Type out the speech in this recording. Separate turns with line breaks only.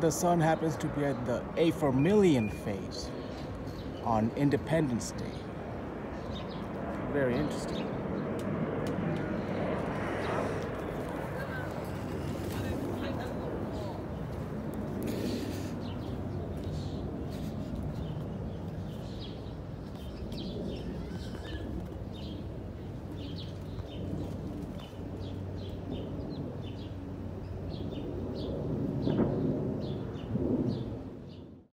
The sun happens to be at the aphormillion phase on Independence Day. Very interesting.